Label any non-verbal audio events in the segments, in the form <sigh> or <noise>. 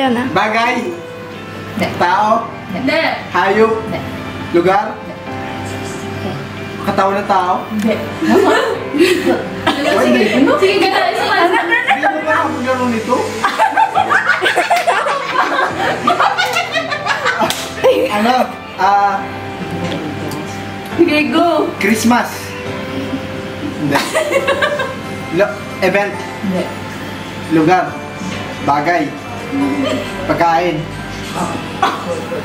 video na. Bagay. Hindi. Tao. Hindi. Hayop. Hindi. Lugar. Katawan ng tao. Hindi. Sige, sige, ganda. Isa pa. Hindi mo ba ako laro nito? ano? Ah, Sige, go. Christmas. Hindi. <laughs> Event. Hindi. Lugar. Bagay. Pagkain.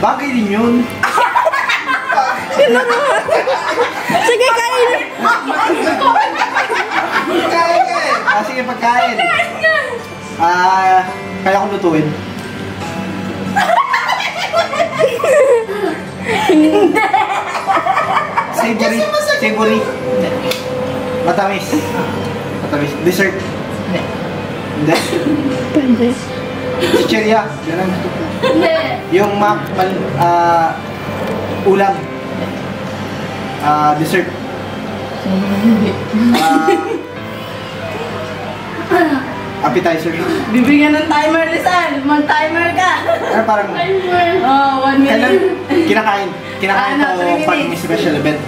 Bagay din yun. Sige, kain! Pagkain ka eh. Ah, sige, pagkain. Ah, kaya ko lutuin. Savory. Savory. Matamis. Matamis. Dessert. Hindi. Hindi. Chicheria. Ganun. Hindi. Yung ma... Mal, ah, ulam. Ah, dessert. Ah, appetizer. Bibigyan ng timer, Lisan. Mag-timer ka. Ano parang... Timer. Oh, one Kailan minute. kinakain? Kinakain Ano, three pag may special event.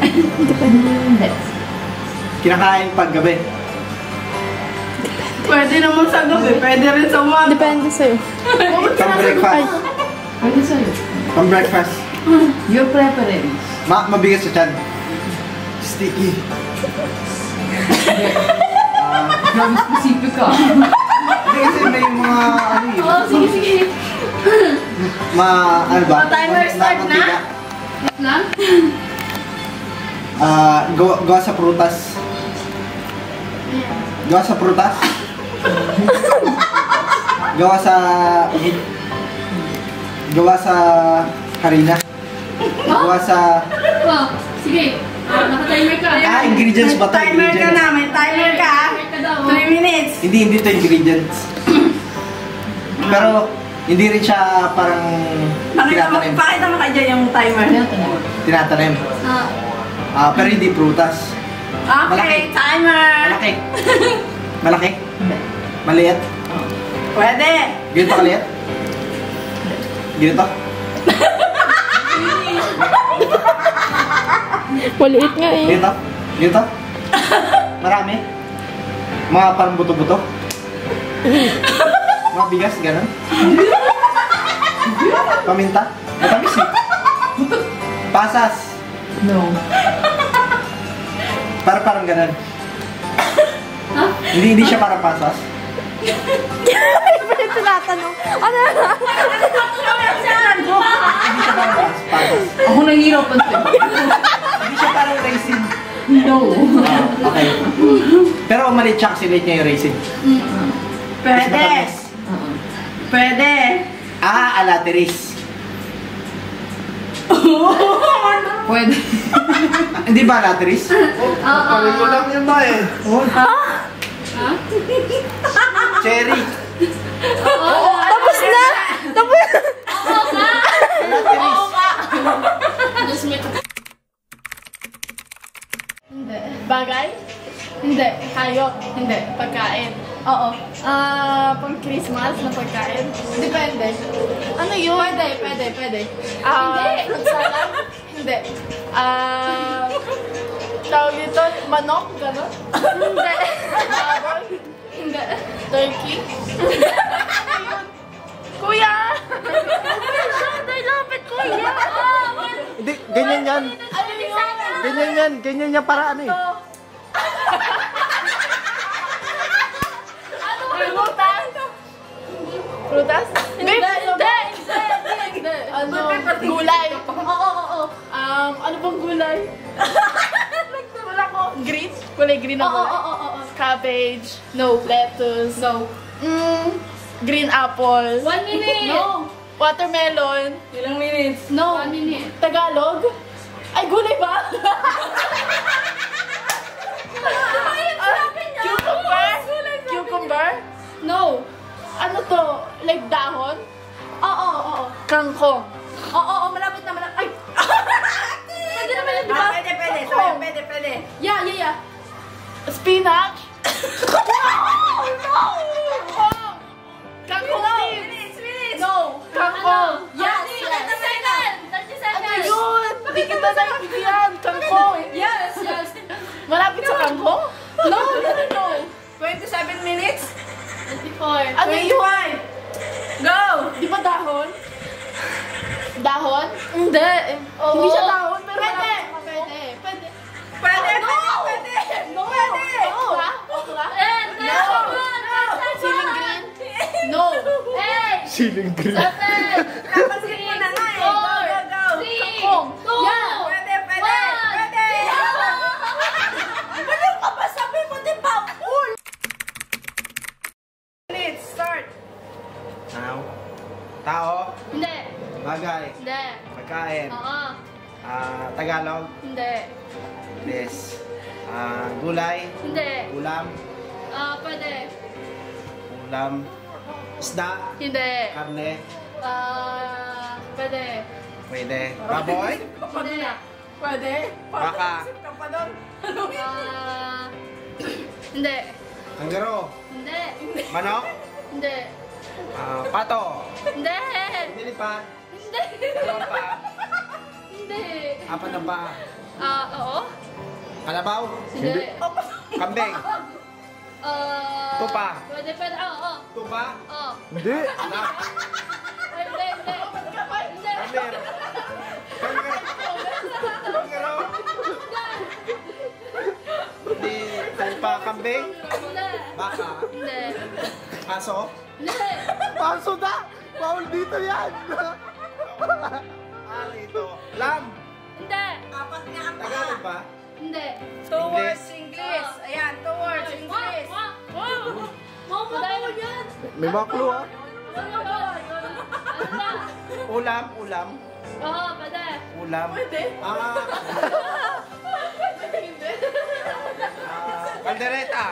Kinakain pag gabi. Pwede naman sa gabi. Pwede rin sa umaga. Depende sa'yo. <laughs> Pang breakfast. Pwede sa'yo. Pang breakfast. Your preference. Ma mabigat sa tiyan. Sticky. Ah, From specific ka. Hindi kasi may mga ano yun. Oh, sige, sige. Ma ano ba? Oh, timer start na? mantika. Lang? Ah, gawa, gawa sa prutas. Gawa sa prutas. <laughs> gawa sa gawa sa harina. Gawa sa Oh, sige. Ah, Naka-timer ka. Ah, ingredients ba to? Timer ka Ingredients. na. May timer ka. Timer ka daw. 3 minutes. Hindi, hindi to ingredients. Pero, hindi rin siya parang Pakita mo, tinatanim. pakita mo kay Jay yung timer. Tinatanim. Ah. Ah, pero hindi prutas. Malaki. Okay, timer. Malaki. <laughs> Malaki? Hindi. Maliit? Pwede. Ganito kaliit? Ganito? Maliit nga eh. Ganito? Ganito? Marami? Mga parang buto-buto? Mga bigas, gano'n? Paminta? Matamis eh. Pasas? No. Para parang gano'n. Hindi, hindi siya parang pasas. Pwede tinatanong. Ano na? Hindi siya parang pas- pasas. Ako nahihirapan sa'yo. Hindi siya parang raisin. No. Ah, okay. Pero maliit siya kasi late niya yung. Mas Pwede. Pwede. Ah, alateris. Pwede. Hindi ba alateris? Oo. ko lang yun ba eh. Ha? <laughs> Cherry. Oo. Tapos na! Tapos Oo ka. Oo ka. Just make Hindi. Bagay? Hindi. Hayop? Hindi. Pagkain? Oo. Ah, pang Christmas na pagkain? Depende. Ano yun? Pwede, pwede, pwede. Ah, Hindi. salad? Hindi. Ah, tawag dito, manok? Gano'n? Hindi. Turkey? <laughs> Kuya! Shoulder, lapit, kuya! Hindi, ganyan yan. ano? Ganyan yan. Ganyan yan para ano eh. Ano Prutas? Prutas? Hindi, hindi, hindi. Ano, gulay. Oo, oo, oo. Um, ano bang gulay? <laughs> Wala ko. Green? Kulay green na gulay? oo, oo, oo. Cabbage. No. Lettuce. No. Mm, green apple. One minute. No. Watermelon. Ilang minutes? No. One minute. Tagalog? Ay, gulay ba? <laughs> Ah, Cucumber? Cucumber? No. Ano to? Like dahon? Oo, oo, oo. Kangkong. Oo, oo, malapit na malapit. Ay! <laughs> Pwede naman yun, di ba? Ah, pwede, pwede. Pwede, pwede. Yeah, yeah, yeah. Spinach? No! No! Kangkong No, leaves. minutes, minutes. No. Kangkong! Yes, Yes, 30 seconds! 30 Ano seconds! yun? Hindi kita naibigyan! Kangkong! Yes, yes. Malapit sa kangkong? No, no, no, no. 27 minutes? 24. Ano yun? Go! Di dahon? Dahon? Hindi. Oo. Hindi siya dahon, pero Pwede. malapit sa kangkong. Pwede. Pwede. Pwede, No! pwede, pwede. No! Pwede. Okra? Okra? And No! Siling green? No! Siling green. seven, Napansin mo na nga eh. Go, four, go, go. three, Kangkong. two, Yeah. Pwede, pwede, one. pwede. <laughs> Ano ka ba? Sabi mo, di ba? Cool. Minutes, start. Tao. Tao. Hindi. Bagay. Hindi. Pagkain. Oo. Ah, Tagalog. Hindi. Yes. Ah, gulay. Hindi. Ulam. Ah, pwede. Ulam. Isda. Hindi. Karne. Ah, pwede. Pwede. Baboy. Hindi. Pwede. Baka. Isip ka pa doon. Ah, hindi. Kanggaro. Hindi. Manok. Hindi. Ah, pato. Hindi. Hindi pa. Hindi. Dalawang pa. Hindi. Apat na pa. Ah, oo. Kalabaw. Hindi. Kambing. Ah, Tupa. Pwede, pwede. Oo, oo. Tuba. Oo. Hindi. Anak. Hindi, hindi. Hindi. Kambing. Kanggaro. Hindi. Tupa. Kambing. Hindi. Baka. Hindi. Aso. Hindi. Aso na! Bawal dito yan! ah, dito. Lam! Hindi. Apat nga ang Tagalog ba? Hindi. Two English. English. Ayan, two words English. Wow, wow, <laughs> yan. May mga clue ah. Ulam, ulam. Oo, pwede. Ulam. Pwede. Ah, Hindi. ah, kaldereta.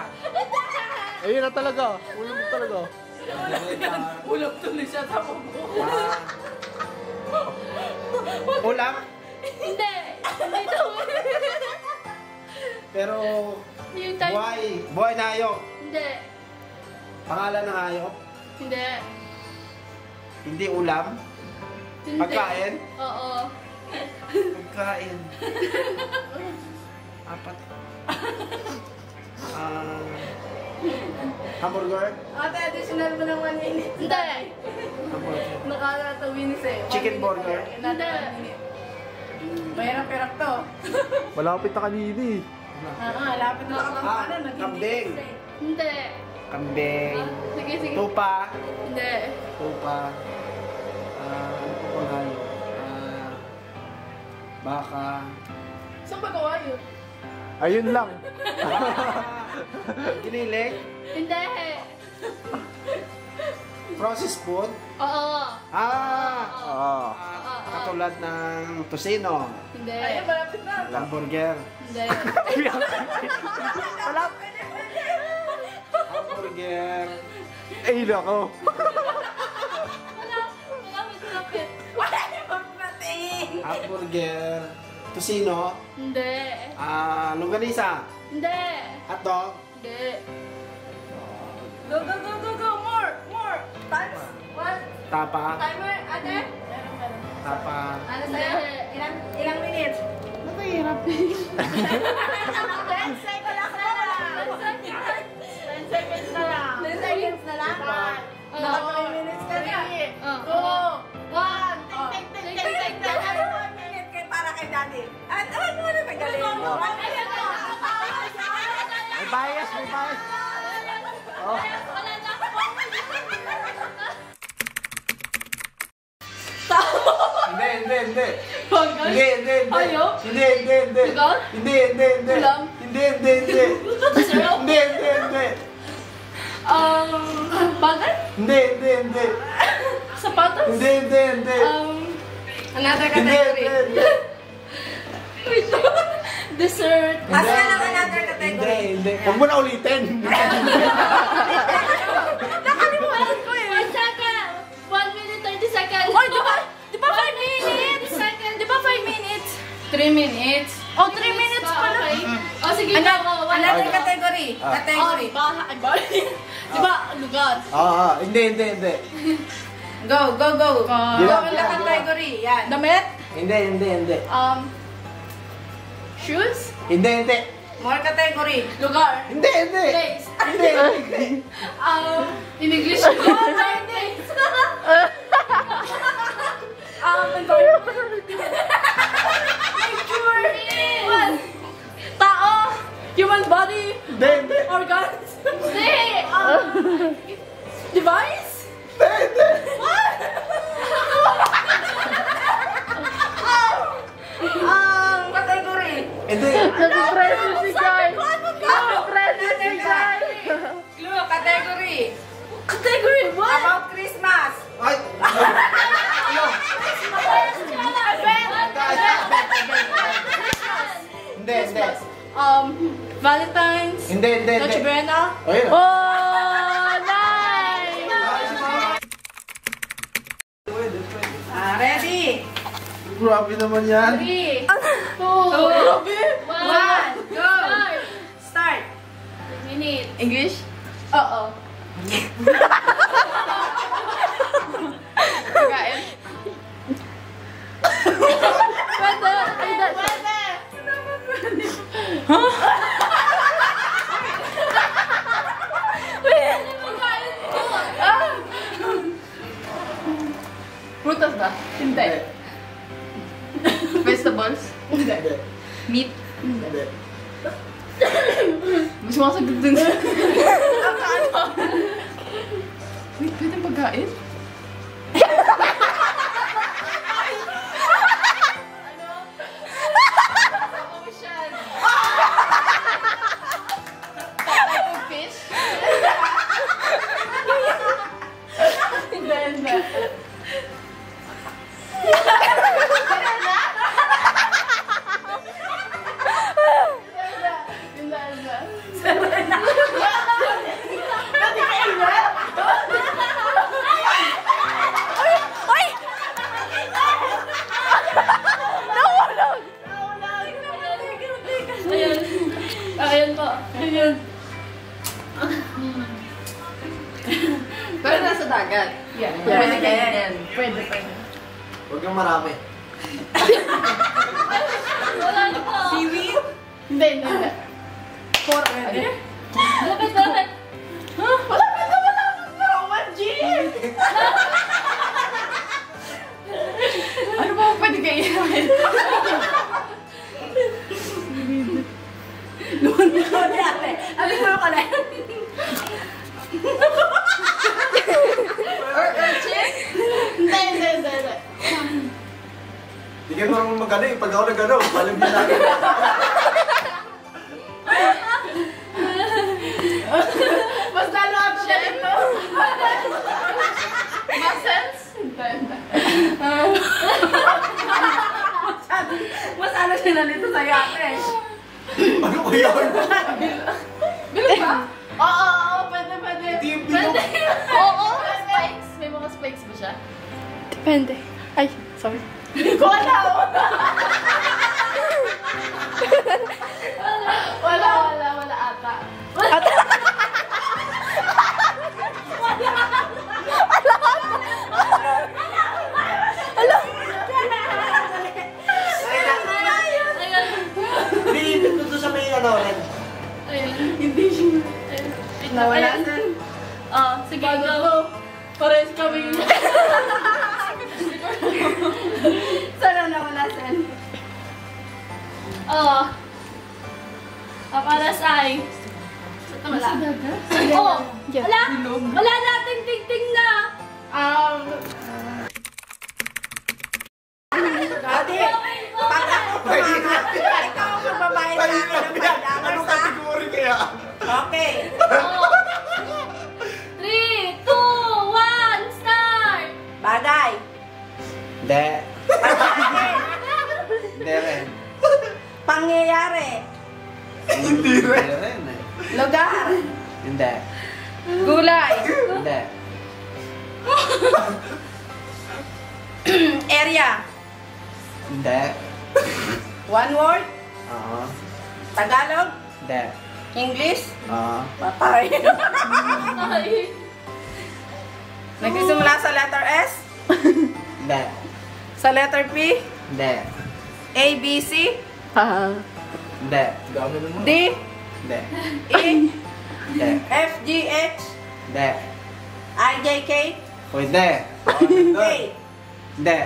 Ayun na talaga. Ulam talaga. Kaldereta. Ulam tuloy siya sa mo. Ah. ulam, Hindi. Hindi. Pero Yung time. buhay. Buhay na hayop. Hindi. Pangalan ng hayop. Hindi. Hindi ulam. Hindi. Pagkain. Oo. Pagkain. Apat. Ah, hamburger. Ate, additional mo ng 1 minute. Hindi. Eh. One Chicken burger. Hindi. minute. Mahirap-hirap to. Malapit na kanina eh. Ah, ah, lapit na ako. Ah, Ano, naging kambing. Hindi. Kambing. Ah, Sige, sige. Tupa. Hindi. Tupa. Ah, ano pa pang hayop? Ah, baka. Saan ba gawa yun? Ayun lang. <laughs> Giniling. Hindi. <laughs> Processed food. Oo. Ah! Ah. ah, katulad ng tosino. Hindi. Ayun, malapit na. Hamburger. Hindi. Hamburger. Ay. Malapit, malapit. Pagdating. Hamburger. Tosino. Hindi. Ah, longganisa. Hindi. Hotdog. Hindi. Go, go, go, go. Times. What? Tapa. Timer, ate? Tapa. Ano sa'yo? Ilang, ilang minutes? Mahirap. 10 seconds <laughs> lang na lang. 10 seconds na lang. 10 seconds na lang. Naka 3 minutes ka na. Oo. Two, one. Oh. Tik, tik, tik, Tik, tik, tik, tik, tik. Ano one minute kay para kay daddy? At ano mo na magaling? Na. May bias, may bias. Ako. Hindi, hindi, hindi. Bagal. Hindi, hindi, hindi. Hayop? Hindi, hindi, hindi. Lugar? Hindi, hindi, hindi. Ulam? Hindi, hindi, hindi. Syrup? Hindi, hindi, hindi. Um, bagal? Hindi, hindi, hindi. Sapatos? Hindi, hindi, hindi. Um, another category. hindi, hindi. <laughs> Wait. <laughs> Dessert. Asa another Hindi, hindi. Huwag mo na ulitin. <laughs> Nakalimutan ko eh. One second. One minute, 30 seconds. Oy, di ba? Di ba 5 minutes? Second. Di ba 5 minutes? 3 minutes. Oh, 3 minutes pa pala. Okay. Oh, sige. Ano? Another category. Ah. Category. Oh, bahay. Di ba? Lugar. Ah, ah, hindi, hindi, hindi. <laughs> Go, go, go. Ah. Go Di on the category. Yan. Damit? Hindi, hindi, hindi. Um, shoes? Hindi, hindi. More category. Lugar? Hindi, hindi. Place? Hindi, hindi. <laughs> Um, in English? Oh, days. Grabe naman yan. Three, two, Grabe. one, Go. start. Start. Minute. English? Oo. Pagkain? Pwede, pwede. Prutas ba? Hindi. Hindi. Meat? Hindi. Gusto mo sagot dun sa... <laughs> Wait, pwede pagkain? Ayun po. Ayun. <laughs> Pero nasa dagat. Yeah. Pwede kainin. Pwede, pwede. Huwag kang marami. Wala na po. Seaweed. Hindi, hindi, hindi. Four. Ready? Lapit, lapit. Wala pa na wala pa na Roman G! <laughs> ano ba ang pwede kainin? Ko lang. Or urchin? Hindi, hindi, hindi, hindi. Hindi ka marunong mag-ano eh. Pag ako nag-ano, palag din natin. Mas lalo ako na ito. Muscles? Hindi, hindi. Mas ano siya nalito sa'yo, ate. Ano ko yun? <laughs> Bilang ba? Oo, oo, oo, pwede, pwede. Bilog. Oo, spikes. May mga spikes ba siya? Depende. Ay, sorry. Hindi ko alam. <laughs> wala, wala, wala ata. Ayun. Nawala na. Oh, sige, Paano go. to? Parehas kami. <laughs> Sana nawala, Sen. Oh. Ang alas ay... Wala. Oh, wala. Wala nating tingting na. Um, Ate, pag ako pumangat, ikaw ang magbabayad sa akin ng $5, Anong ha? kategory kaya? Okay. Oh. Bagay. Hindi. Pagkain. Hindi rin. Pangyayari. Hindi rin. Hindi rin eh. Lugar. Hindi. Gulay. Hindi. <coughs> Area. Hindi. One word. Oo. Tagalog. Hindi. English. Oo. Patay. <laughs> Ay. Nagsisimula sa letter S? Hindi. Sa letter P? Hindi. A, B, C? Ah. Hindi. D? Hindi. E? Hindi. F, G, H? Hindi. I, J, K? Pwede. K? Hindi.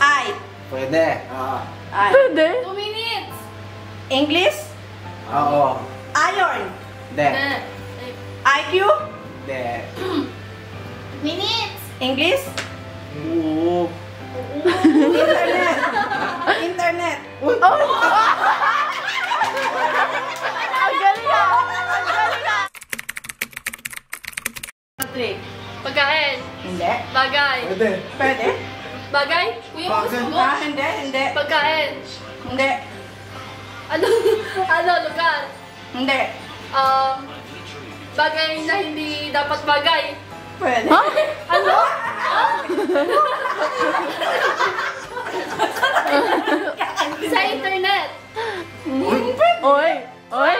I? Pwede. Oo. I? Pwede. Two minutes. English? Oo. Iron? Hindi. IQ? Hindi. Minutes. English? Oo. Internet? Internet? Ang galing ah! Ang galing ah! Three. Pagkain. Hindi. Bagay. Pwede. Pwede? Bagay? Kuya, gusto mo? Ah, hindi, hindi. Pagkain. Hindi. Ano? <laughs> Ano? Lugar? Hindi. Um, bagay na hindi dapat bagay. Pwede. Ano? Sa internet. Oy! Oy!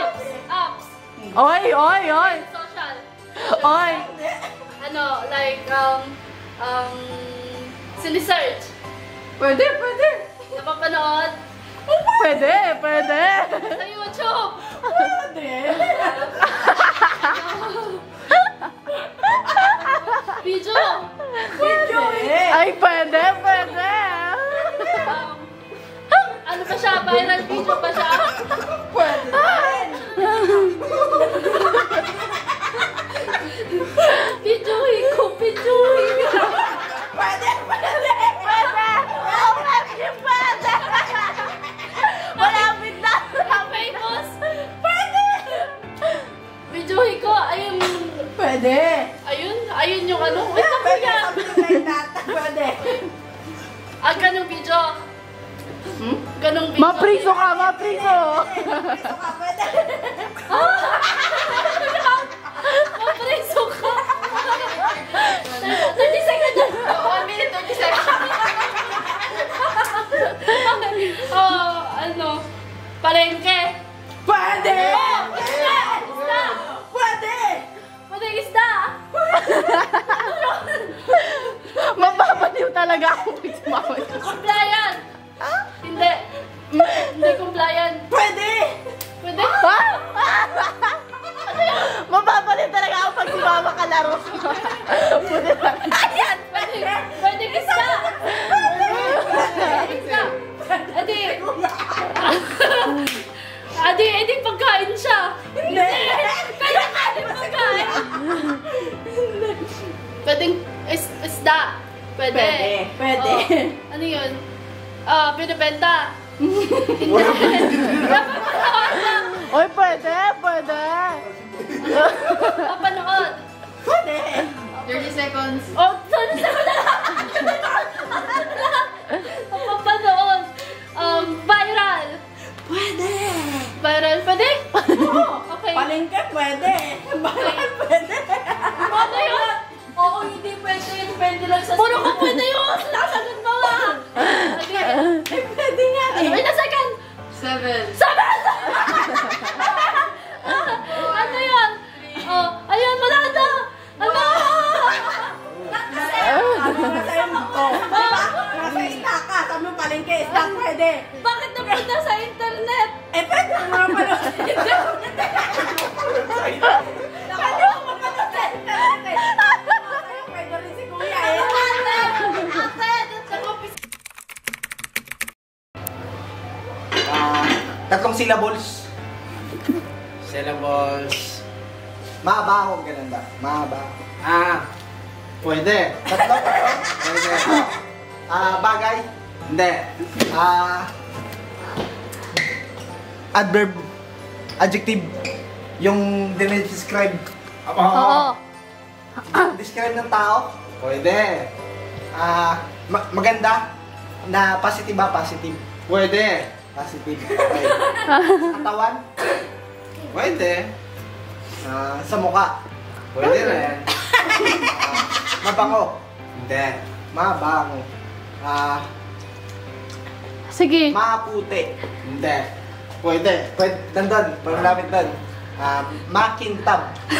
Apps. Oy! Oy! Oy! Social. Oy! Ano, like, um, um, sinisearch. Pwede, pwede. Napapanood Pwede! Pwede! sa YouTube. Pwede. Video. Pwede. Ay, pwede! Pwede! Um, ano pa siya? Viral video pa siya? Pwede. <laughs> palengke. Pwede. Isda! Isda! Pwede. Pwede isda! Mababaliw talaga ako pag sumama ka. Compliant! Hindi. Hindi compliant. Pwede. Pwede? Ha? Mababaliw talaga ako pag sumama ka laro. Pwede lang. Ayan! Pwede! Pwede isda! Isda! Adi! <laughs> Adi, edi pagkain siya! Hindi. Kaya adi pagkain! Pwedeng is, isda. Pwede. Pwede, pwede. Oh, ano yun? Ah. Napapanood lang. Oy, pwede! Pwede! Napapanood. Pwede. 30 seconds. Oh, 30 seconds na lang! <laughs> Pwede. Viral. Pwede? Oo. <laughs> Okay. Palengke, pwede. <laughs> Balan, pwede. Ano yun? Oo, hindi pwede. Depende lang sa... Puro ka pwede yun! Sinasagot mo nga! Eh, pwede nga Ano, eh. wait a second! Seven. Seven! <laughs> ano yun? Oh, ayun, wala na! Ano? Ano na sa'yo mo? Oh, Mo palengke, isda pwede. Bakit napunta sa internet? Eh, pwede mo mga pala. <laughs> Pwede mo mapanood sa internet eh. Pwede rin si kuya eh. Ah, tatlong syllables. Syllables. Mabaho, ganun ba? Mabaho. Ah, pwede. Tatlo? Pwede. Ah, bagay? Hindi. Ah, adverb. Adjective. Yung dinidescribe. Oo. Describe ng tao? Pwede. Ah, ma- maganda? Na positive ba? Positive. Pwede. Positive. Okay. <laughs> Katawan? Pwede. Ah, sa mukha? Pwede rin. Ah, mabango? Hindi. Mabango. Ah, Sige. maputi? Hindi. Pwede. Pwede. Nandun. Malapit doon. Ah, makintab? <laughs>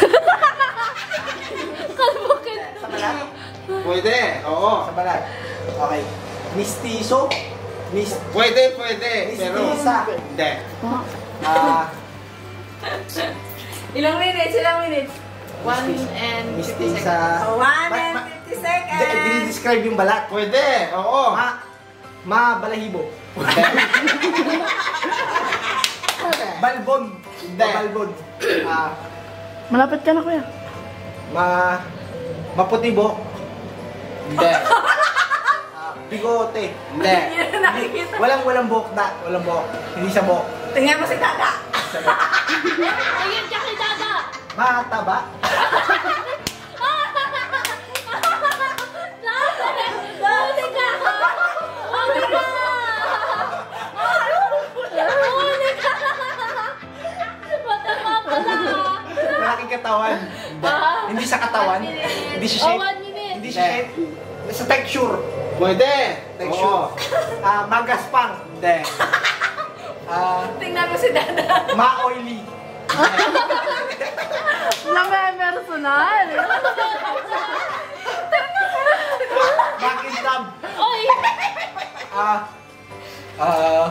Kalbo Pwede, oo. Sa balat. Okay. Mistiso. Mis... Pwede, pwede. Pero, Mistisa. hindi. Ah, Ilang minutes? Ilang minutes? One and fifty seconds. mistisa. Oh, one Ma- and ma- 50 Hindi, seconds. dinidescribe yung balat. Pwede, oo. Ma, ma balahibo. Balbon. Hindi. Balbon. Ah, Malapit ka na, kuya. ma maputibo. Hindi. Ah, bigote. Hindi. <laughs> Walang walang buhok na, walang buhok. Hindi siya buhok. Tingnan mo si Dada. Tingin ka kay Dada. Mataba. <laughs> katawan. Hindi. Hindi sa katawan. Hindi siya Oh, shape. one minute. Hindi siya shape. Sa texture. Pwede. Texture. Ah, magaspang. Hindi. Ah, Tingnan mo si Dada. ma-oily. Name-personal. Makintab. Oy! Ah, ah,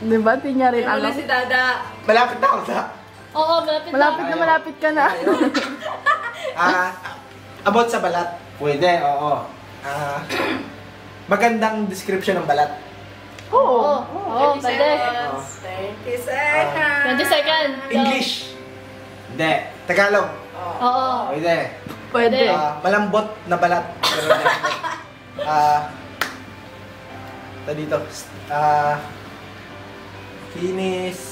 Di ba? Di niya rin Tingnan mo alam. si Dada. malapit na ako sa, Oo, malapit na. Malapit na malapit ka na. ah, about sa balat. Pwede, oo. Ah, magandang description ng balat. Oo. Oo, pwede. 30 seconds. 20 seconds. English. Hindi. Tagalog. Oo. Pwede. Pwede. Ah, malambot na balat. Pero <laughs> hindi. Ah, ito dito. Ah, kinis.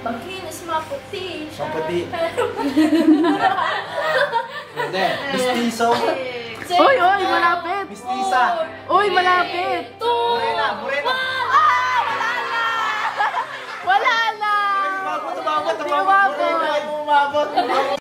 Makinis maputi. siya. Maputi. Pwede. Mistiso. Uy, uy, malapit. Mistisa. Uy, malapit. two, Morena, morena. Wala na. Umabot, umabot, Di umabot. umabot. Umabot, umabot.